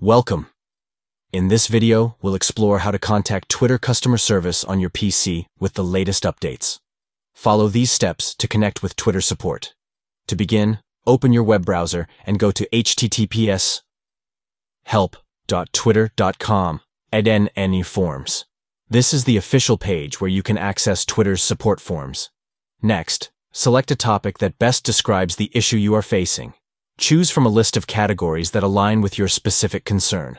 Welcome. In this video, we'll explore how to contact Twitter customer service on your PC with the latest updates. Follow these steps to connect with Twitter support. To begin, open your web browser and go to https help.twitter.com and any forms. This is the official page where you can access Twitter's support forms. Next, select a topic that best describes the issue you are facing. Choose from a list of categories that align with your specific concern.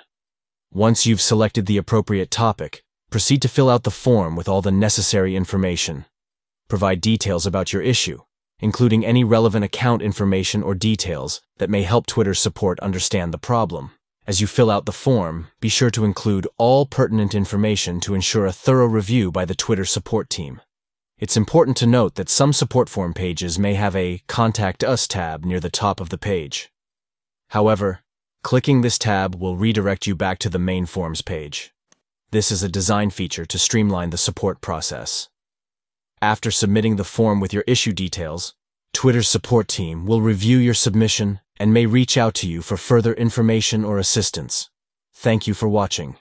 Once you've selected the appropriate topic, proceed to fill out the form with all the necessary information. Provide details about your issue, including any relevant account information or details that may help Twitter support understand the problem. As you fill out the form, be sure to include all pertinent information to ensure a thorough review by the Twitter support team. It's important to note that some support form pages may have a Contact Us tab near the top of the page. However, clicking this tab will redirect you back to the main forms page. This is a design feature to streamline the support process. After submitting the form with your issue details, Twitter's support team will review your submission and may reach out to you for further information or assistance. Thank you for watching.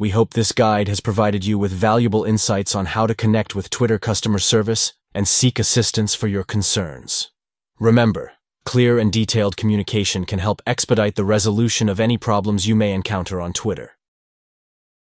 We hope this guide has provided you with valuable insights on how to connect with Twitter customer service and seek assistance for your concerns. Remember, clear and detailed communication can help expedite the resolution of any problems you may encounter on Twitter.